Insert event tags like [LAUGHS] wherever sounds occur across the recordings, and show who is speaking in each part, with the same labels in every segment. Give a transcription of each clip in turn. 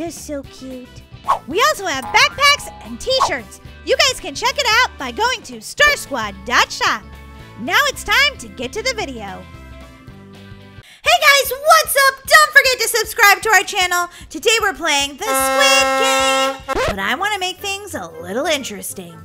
Speaker 1: They're so cute.
Speaker 2: We also have backpacks and t-shirts. You guys can check it out by going to starsquad.shop. Now it's time to get to the video. Hey guys, what's up? Don't forget to subscribe to our channel. Today we're playing the Squid Game. But I want to make things a little interesting.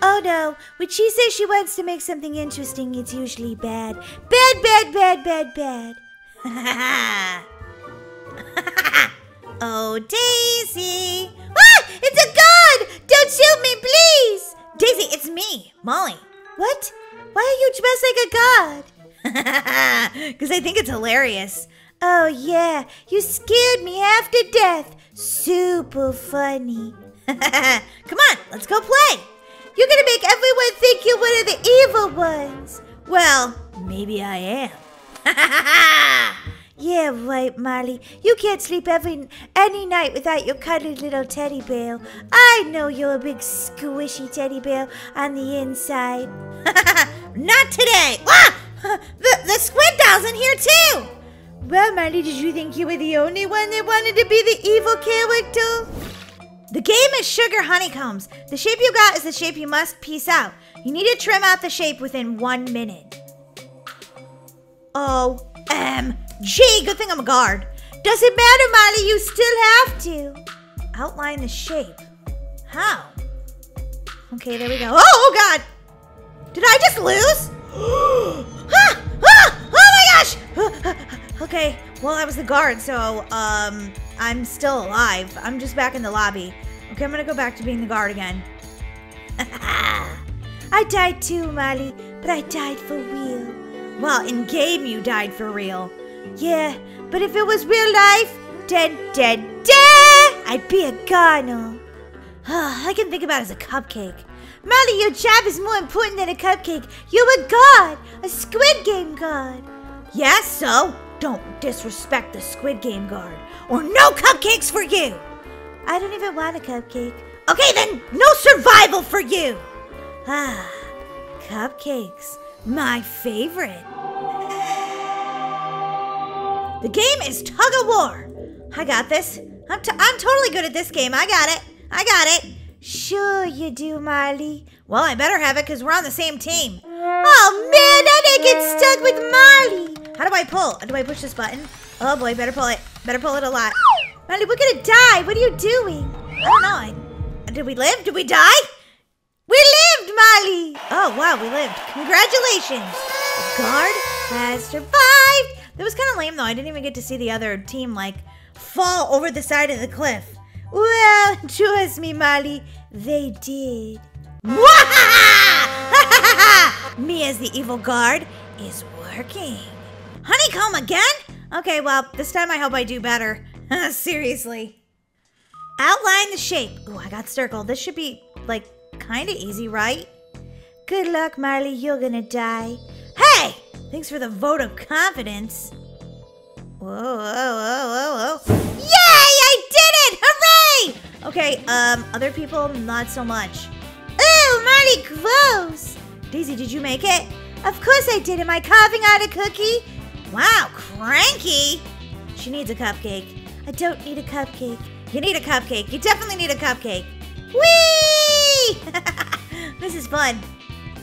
Speaker 1: Oh no, when she says she wants to make something interesting, it's usually bad. Bad, bad, bad, bad, bad. [LAUGHS] [LAUGHS]
Speaker 2: oh, Daisy. Ah, it's a gun! Don't shoot me, please! Daisy, it's me, Molly.
Speaker 1: What? Why are you dressed like a god? [LAUGHS]
Speaker 2: Because I think it's hilarious.
Speaker 1: Oh, yeah, you scared me half to death. Super funny. [LAUGHS]
Speaker 2: Come on, let's go play.
Speaker 1: You're gonna make everyone think you're one of the evil ones.
Speaker 2: Well, maybe I am. [LAUGHS]
Speaker 1: yeah, right, Molly. You can't sleep every any night without your cuddly little teddy bear. I know you're a big squishy teddy bear on the inside. [LAUGHS]
Speaker 2: Not today. Ah! [LAUGHS] The, the squid doll's in here too.
Speaker 1: Well, Molly, did you think you were the only one that wanted to be the evil character?
Speaker 2: The game is sugar honeycombs. The shape you got is the shape you must piece out. You need to trim out the shape within one minute. O-M-G, good thing I'm a guard.
Speaker 1: Doesn't matter, Molly, you still have to.
Speaker 2: Outline the shape. How? Okay, there we go. Oh, oh God! Did I just lose? [GASPS] ah, ah, oh my gosh! [LAUGHS] okay, well, I was the guard, so, um, I'm still alive. I'm just back in the lobby. Okay, I'm gonna go back to being the guard again. [LAUGHS]
Speaker 1: I died too, Molly, but I died for real.
Speaker 2: Well, in game, you died for real.
Speaker 1: Yeah, but if it was real life, dead, dead, dead, I'd be a goner.
Speaker 2: I can think about it as a cupcake.
Speaker 1: Molly, your job is more important than a cupcake. You're a god, a Squid Game god.
Speaker 2: Yes, so don't disrespect the Squid Game guard, or no cupcakes for you.
Speaker 1: I don't even want a cupcake.
Speaker 2: Okay, then no survival for you.
Speaker 1: Ah, cupcakes, my favorite.
Speaker 2: The game is tug of war. I got this. I'm, t- I'm totally good at this game. I got it. I got it.
Speaker 1: Sure you do, Molly.
Speaker 2: Well, I better have it because we're on the same team.
Speaker 1: Oh, man, I didn't get stuck with Molly.
Speaker 2: How do I pull? Do I push this button? Oh, boy, better pull it. Better pull it a lot.
Speaker 1: Molly, we're to die. What are you doing?
Speaker 2: I don't know. I, did we live? Did we die?
Speaker 1: We lived, Molly.
Speaker 2: Oh, wow, we lived. Congratulations. The guard has survived. That was kind of lame, though. I didn't even get to see the other team, like, fall over the side of the cliff.
Speaker 1: Well, [LAUGHS] trust me, Molly, they did. [LAUGHS]
Speaker 2: me as the evil guard is working. Honeycomb again? Okay, well, this time I hope I do better. [LAUGHS] Seriously. Outline the shape. Ooh, I got circle. This should be, like, kind of easy, right?
Speaker 1: Good luck, Molly. You're gonna die.
Speaker 2: Hey! Thanks for the vote of confidence. Whoa, whoa, whoa, whoa, whoa. Yay! I did it! Hooray! Okay, um, other people, not so much.
Speaker 1: Ooh, Molly, gross!
Speaker 2: Daisy, did you make it?
Speaker 1: Of course I did. Am I carving out a cookie?
Speaker 2: Wow, cranky! She needs a cupcake.
Speaker 1: I don't need a cupcake.
Speaker 2: You need a cupcake. You definitely need a cupcake. Whee! [LAUGHS] this is fun.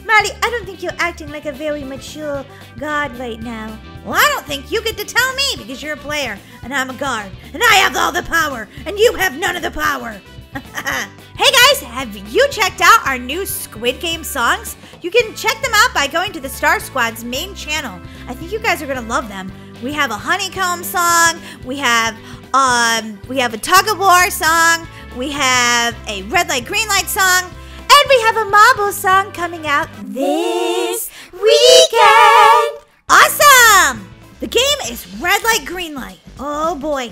Speaker 1: Molly, I don't think you're acting like a very mature god right now.
Speaker 2: Well, I don't think you get to tell me because you're a player and I'm a guard and I have all the power and you have none of the power. [LAUGHS] hey guys, have you checked out our new Squid Game songs? You can check them out by going to the Star Squad's main channel. I think you guys are gonna love them. We have a honeycomb song. We have um, we have a tug of war song. We have a red light, green light song.
Speaker 1: And we have a marble song coming out this weekend.
Speaker 2: Awesome! The game is red light, green light. Oh boy.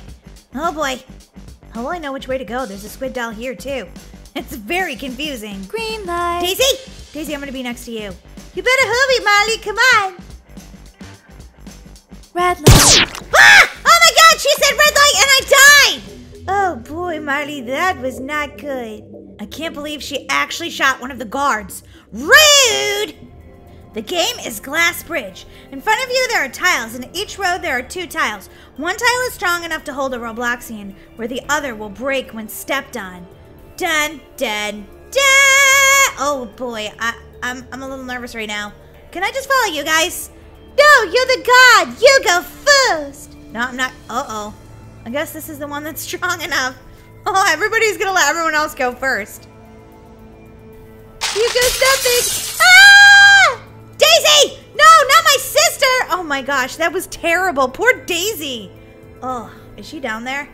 Speaker 2: Oh boy. How will I know which way to go? There's a squid doll here, too. [LAUGHS] It's very confusing.
Speaker 1: Green light.
Speaker 2: Daisy! Daisy, I'm gonna be next to you.
Speaker 1: You better hurry, Molly. Come on. Red light.
Speaker 2: Ah! Oh my god, she said red light and I died!
Speaker 1: Oh boy, Molly, that was not good.
Speaker 2: I can't believe she actually shot one of the guards. Rude! The game is Glass Bridge. In front of you, there are tiles, and in each row, there are two tiles. One tile is strong enough to hold a Robloxian, where the other will break when stepped on. Dun, dun, dun! Oh boy, I, I'm, I'm a little nervous right now. Can I just follow you guys?
Speaker 1: No, you're the god. You go first.
Speaker 2: No, I'm not. Uh oh. I guess this is the one that's [LAUGHS] strong enough. Oh, everybody's gonna let everyone else go first.
Speaker 1: You go stepping.
Speaker 2: Ah! Daisy! No, not my sister! Oh my gosh, that was terrible. Poor Daisy. Oh, is she down there?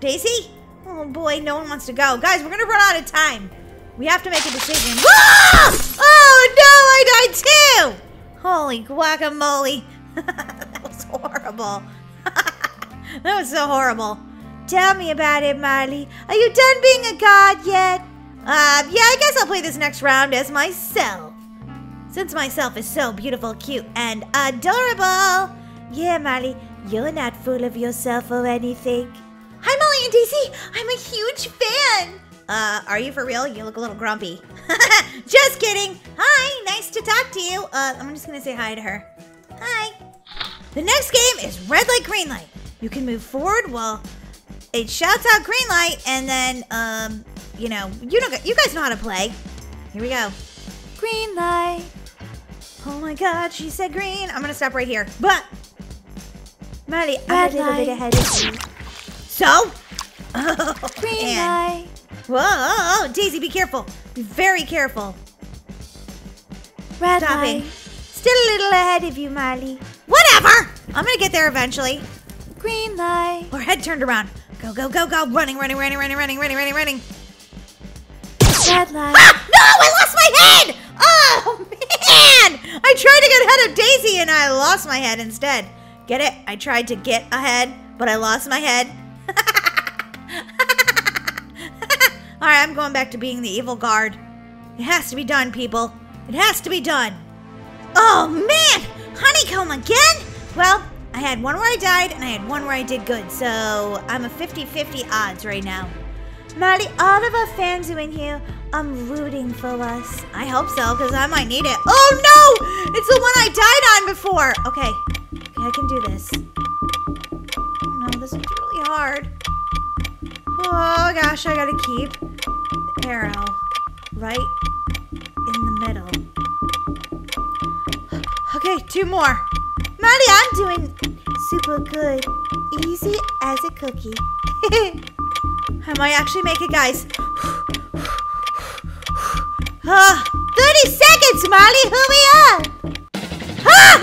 Speaker 2: Daisy? Oh boy, no one wants to go. Guys, we're gonna run out of time. We have to make a decision. Ah! Oh no, I died too! Holy guacamole. [LAUGHS] that was horrible. [LAUGHS] that was so horrible.
Speaker 1: Tell me about it, Molly. Are you done being a god yet?
Speaker 2: Uh, yeah, I guess I'll play this next round as myself. Since myself is so beautiful, cute, and adorable.
Speaker 1: Yeah, Molly, you're not full of yourself or anything.
Speaker 2: Hi, Molly and Daisy. I'm a huge fan. Uh, are you for real? You look a little grumpy. [LAUGHS] just kidding. Hi, nice to talk to you. Uh, I'm just gonna say hi to her. Hi. The next game is red light, green light. You can move forward while it shouts out green light, and then, um, you know, you don't, you guys know how to play. Here we go.
Speaker 1: Green light.
Speaker 2: Oh my God, she said green. I'm gonna stop right here. But
Speaker 1: Molly, I'm a little
Speaker 2: light.
Speaker 1: bit ahead of you.
Speaker 2: So?
Speaker 1: Oh, [LAUGHS] green man. light.
Speaker 2: Whoa, Daisy, be careful. Be very careful.
Speaker 1: Red Stopping. light. Still a little ahead of you, Molly.
Speaker 2: Whatever. I'm gonna get there eventually.
Speaker 1: Green light.
Speaker 2: Her head turned around. Go, go, go, go. Running, running, running, running, running, running, running, running.
Speaker 1: Red light.
Speaker 2: Ah! No, I lost my head! Oh, man! I tried to get ahead of Daisy and I lost my head instead. Get it? I tried to get ahead, but I lost my head. [LAUGHS] All right, I'm going back to being the evil guard. It has to be done, people. It has to be done. Oh, man! Honeycomb again? Well, I had one where I died and I had one where I did good, so I'm a 50-50 odds right now.
Speaker 1: Molly, all of our fans are in here. I'm rooting for us.
Speaker 2: I hope so, because I might need it. Oh, no! It's the one I died on before. Okay. Okay, I can do this. Oh, no, this is really hard. Oh, gosh, I gotta keep the arrow right in the middle. [SIGHS] Okay, two more.
Speaker 1: Molly, I'm doing super good. Easy as a cookie. [LAUGHS]
Speaker 2: I might actually make it, guys. [SIGHS] Uh, 30 seconds, Molly. Hurry up. Ah!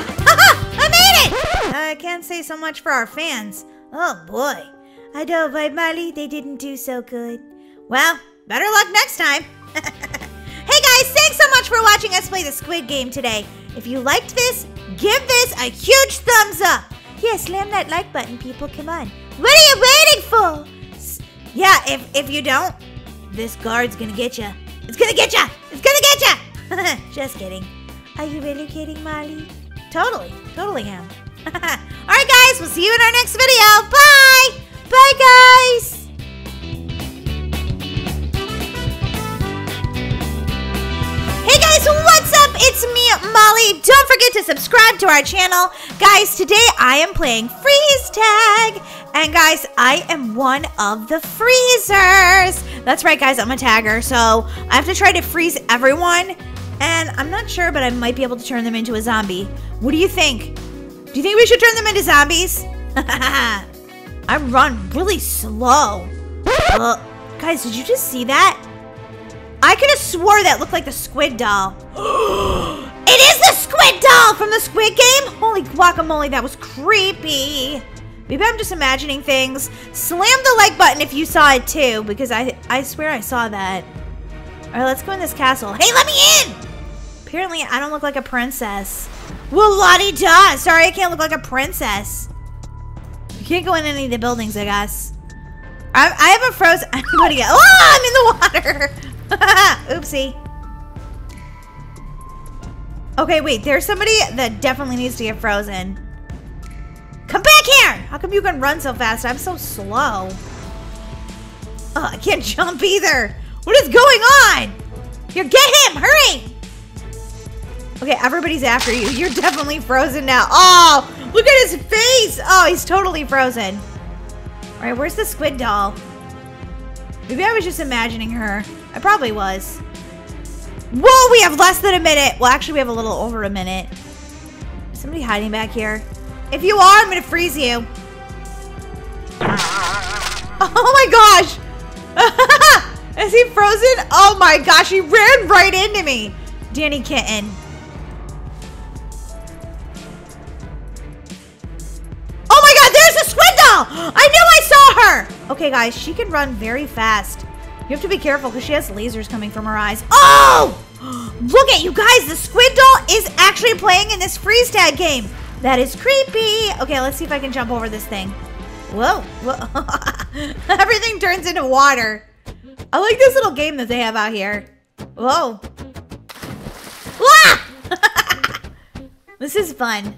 Speaker 2: [LAUGHS] I made it! I can't say so much for our fans. Oh, boy.
Speaker 1: I know, but Molly, they didn't do so good.
Speaker 2: Well, better luck next time. [LAUGHS] hey, guys, thanks so much for watching us play the Squid Game today. If you liked this, give this a huge thumbs up.
Speaker 1: Yeah, slam that like button, people. Come on.
Speaker 2: What are you waiting for? Yeah, if, if you don't, this guard's gonna get you. It's gonna get you! It's gonna get you! [LAUGHS] Just kidding.
Speaker 1: Are you really kidding, Molly?
Speaker 2: Totally. Totally am. [LAUGHS] Alright, guys, we'll see you in our next video. Bye!
Speaker 1: Bye, guys!
Speaker 2: It's me, Molly. Don't forget to subscribe to our channel. Guys, today I am playing Freeze Tag. And guys, I am one of the freezers. That's right, guys, I'm a tagger. So I have to try to freeze everyone. And I'm not sure, but I might be able to turn them into a zombie. What do you think? Do you think we should turn them into zombies? [LAUGHS] I run really slow. Uh, guys, did you just see that? I could have swore that looked like the squid doll. [GASPS] it is the squid doll from the squid game? Holy guacamole, that was creepy. Maybe I'm just imagining things. Slam the like button if you saw it too, because I I swear I saw that. All right, let's go in this castle. Hey, let me in! Apparently, I don't look like a princess. Well, Lottie da. Sorry, I can't look like a princess. You can't go in any of the buildings, I guess. I, I haven't frozen [LAUGHS] anybody yet. Oh, I'm in the water. [LAUGHS] Oopsie. Okay, wait. There's somebody that definitely needs to get frozen. Come back here! How come you can run so fast? I'm so slow. I can't [LAUGHS] jump either. What is going on? Here, get him! Hurry! Okay, everybody's after you. [LAUGHS] You're definitely frozen now. Oh, look at his face. Oh, he's totally frozen. All right, where's the squid doll? Maybe I was just imagining her. I probably was. Whoa, we have less than a minute. Well, actually, we have a little over a minute. Is somebody hiding back here? If you are, I'm going to freeze you. [LAUGHS] Oh my gosh. [LAUGHS] Is he frozen? Oh my gosh, he ran right into me. Danny Kitten. Okay, guys, she can run very fast. You have to be careful because she has lasers coming from her eyes. Oh! [GASPS] Look at you guys, the squid doll is actually playing in this freeze tag game. That is creepy. Okay, let's see if I can jump over this thing. Whoa. Whoa. [LAUGHS] Everything turns into water. I like this little game that they have out here. Whoa. Ah! [LAUGHS] this is fun.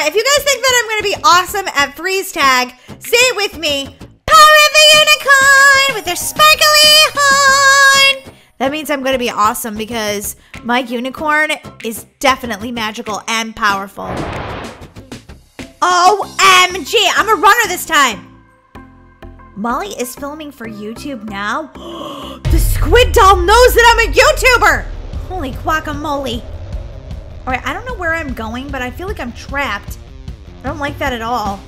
Speaker 2: Right, if you guys think that I'm going to be awesome at freeze tag, say it with me. Power of the unicorn with their sparkly horn. That means I'm going to be awesome because my unicorn is definitely magical and powerful. OMG, I'm a runner this time. Molly is filming for YouTube now. [GASPS] the squid doll knows that I'm a YouTuber. Holy guacamole. All right, I don't know where I'm going, but I feel like I'm trapped. I don't like that at all.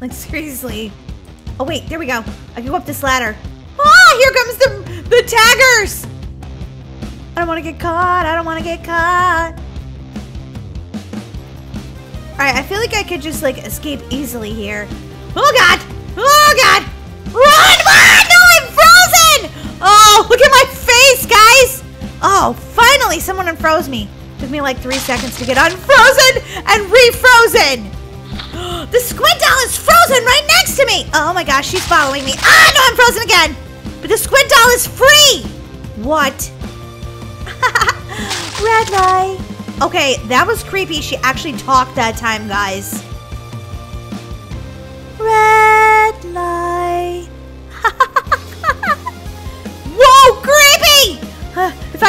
Speaker 2: Like, [LAUGHS] seriously. Oh, wait, there we go. I can go up this ladder. Ah, here comes the, the taggers. I don't want to get caught. I don't want to get caught. All right, I feel like I could just, like, escape easily here. Oh, God. Oh, God. Run, run! No, I'm frozen! Oh, look at my face, guys. Oh, finally, someone unfroze me. Took me like three seconds to get unfrozen and refrozen. [GASPS] The squid doll is frozen right next to me. Oh my gosh, she's following me. Ah, no, I'm frozen again. But the squid doll is free. What? [LAUGHS] Red light. Okay, that was creepy. She actually talked that time, guys.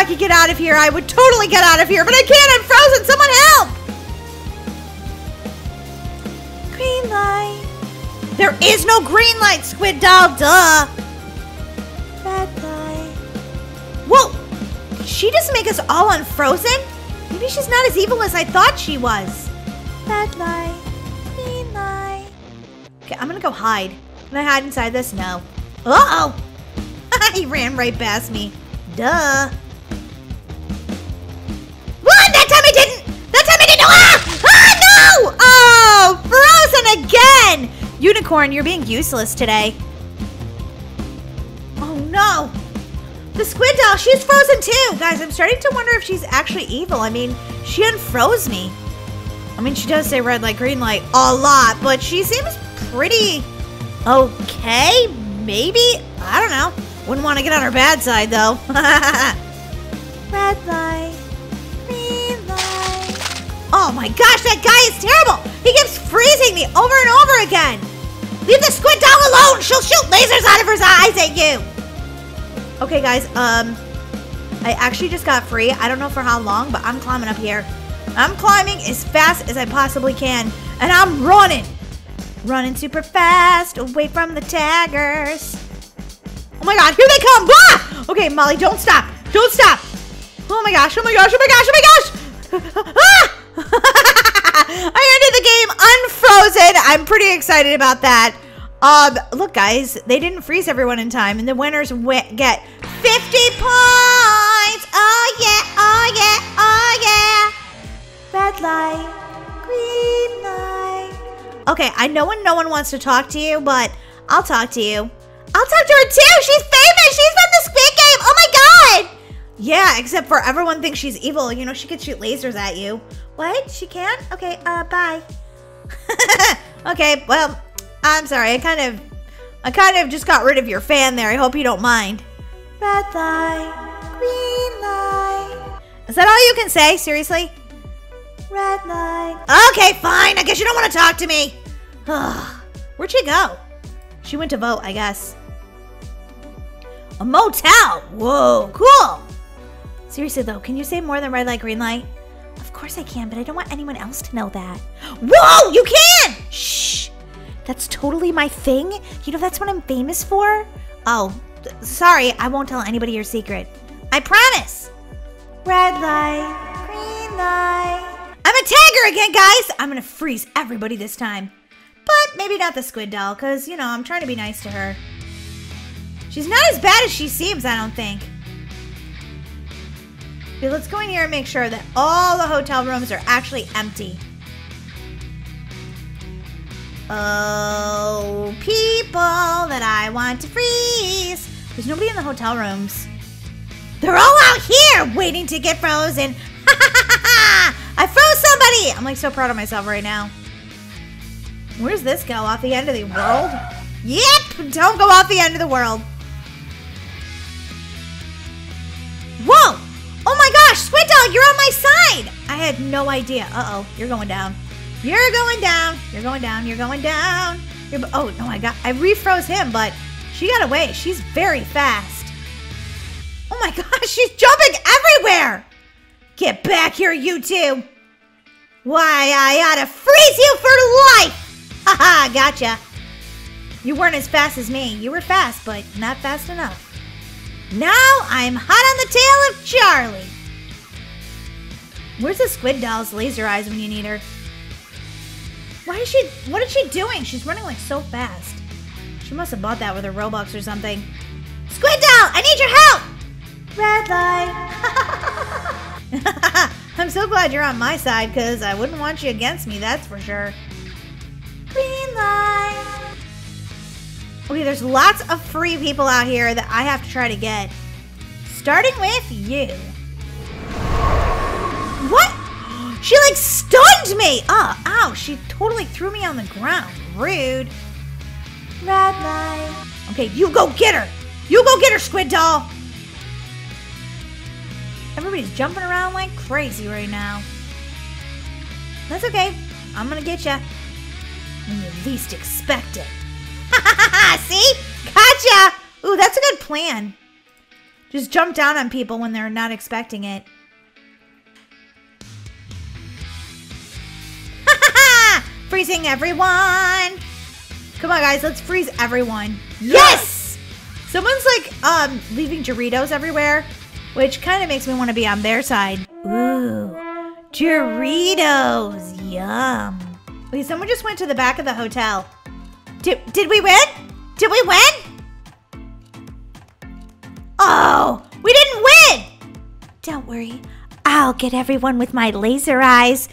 Speaker 2: Could get out of here, I would totally get out of here, but I can't. I'm frozen. Someone help! Green light. There is no green light, Squid Doll. Duh. Red light. Whoa! She just make us all unfrozen? Maybe she's not as evil as I thought she was. Red light. Green light. Okay, I'm gonna go hide. Can I hide inside this? No. Uh-oh! [LAUGHS] he ran right past me. Duh. Unicorn, you're being useless today. Oh, no. The squid doll, she's frozen too. Guys, I'm starting to wonder if she's actually evil. I mean, she unfroze me. I mean, she does say red light, green light a lot, but she seems pretty okay. Maybe? I don't know. Wouldn't want to get on her bad side, though. [LAUGHS] red light, green light. Oh my gosh, that guy is terrible. He keeps freezing me over and over again. Leave the squid doll alone. She'll shoot lasers out of her eyes at you. Okay, guys. Um, I actually just got free. I don't know for how long, but I'm climbing up here. I'm climbing as fast as I possibly can, and I'm running. Running super fast away from the taggers. Oh my god, here they come! Ah! Okay, Molly, don't stop. Don't stop. Oh my gosh, oh my gosh, oh my gosh, oh my gosh! [LAUGHS] Ah! [LAUGHS] I ended the game unfrozen. I'm pretty excited about that. Um, look, guys, they didn't freeze everyone in time, and the winners get 50 points. Oh yeah, oh yeah, oh yeah. Red light, green light. Okay, I know when no one wants to talk to you, but I'll talk to you. I'll talk to her too. She's famous. She's from the Squid Game. Oh my god. Yeah, except for everyone thinks she's evil. You know, she could shoot lasers at you. What? She can? Okay, uh, bye. [LAUGHS] okay, well, I'm sorry. I kind of I kind of just got rid of your fan there. I hope you don't mind.
Speaker 1: Red light, green light,
Speaker 2: Is that all you can say? Seriously?
Speaker 1: red light.
Speaker 2: Okay, fine. I guess you don't want to talk to me. [SIGHS] Where'd she go? She went to vote, I guess. A motel. Whoa, cool. Seriously though, can you say more than red light, green light?
Speaker 1: Of course I can, but I don't want anyone else to know that.
Speaker 2: Whoa, you can!
Speaker 1: Shh! That's totally my thing. You know, that's what I'm famous for.
Speaker 2: Oh, sorry. I won't tell anybody your secret. I promise.
Speaker 1: Red light, green light.
Speaker 2: I'm a tagger again, guys. I'm gonna freeze everybody this time. But maybe not the squid doll, because, you know, I'm trying to be nice to her. She's not as bad as she seems, I don't think. Okay, let's go in here and make sure that all the hotel rooms are actually empty. Oh, people that I want to freeze. There's nobody in the hotel rooms. They're all out here waiting to get frozen. [LAUGHS] I froze somebody. I'm like so proud of myself right now. Where's this go? Off the end of the world? Yep, don't go off the end of the world. You're on my side! I had no idea. Uh-oh, you're going down. You're going down. You're going down. You're going down. You're, oh, no, I got, I refroze him, but she got away. She's very fast. Oh my [LAUGHS] gosh, she's jumping everywhere! Get back here, you two! Why, I ought to freeze you for life! Haha, gotcha. You weren't as fast as me. You were fast, but not fast enough. Now I'm hot on the tail of Charlie. Where's the squid doll's laser eyes when you need her? Why is she, what is she doing? She's running like so fast. She must have bought that with her Robux or something. Squid doll, I need your help!
Speaker 1: Red light. [LAUGHS]
Speaker 2: I'm so glad you're on my side because I wouldn't want you against me, that's for sure.
Speaker 1: Green light.
Speaker 2: Okay, there's lots of free people out here that I have to try to get. Starting with you. She like stunned me! Oh, ow, she totally threw me on the ground. Rude.
Speaker 1: Red light.
Speaker 2: Okay, you go get her! You go get her, Squid Doll! Everybody's jumping around like crazy right now. That's okay. I'm gonna get ya. When you least expect it. [LAUGHS] See? Gotcha! Ooh, that's a good plan. Just jump down on people when they're not expecting it. Freezing everyone! Come on, guys, let's freeze everyone. Yes! Someone's like um leaving Doritos everywhere, which kind of makes me want to be on their side. Ooh, Doritos, yum. Wait, someone just went to the back of the hotel. Did did we win? Did we win? Oh, we didn't win!
Speaker 1: Don't worry. I'll get everyone with my laser eyes.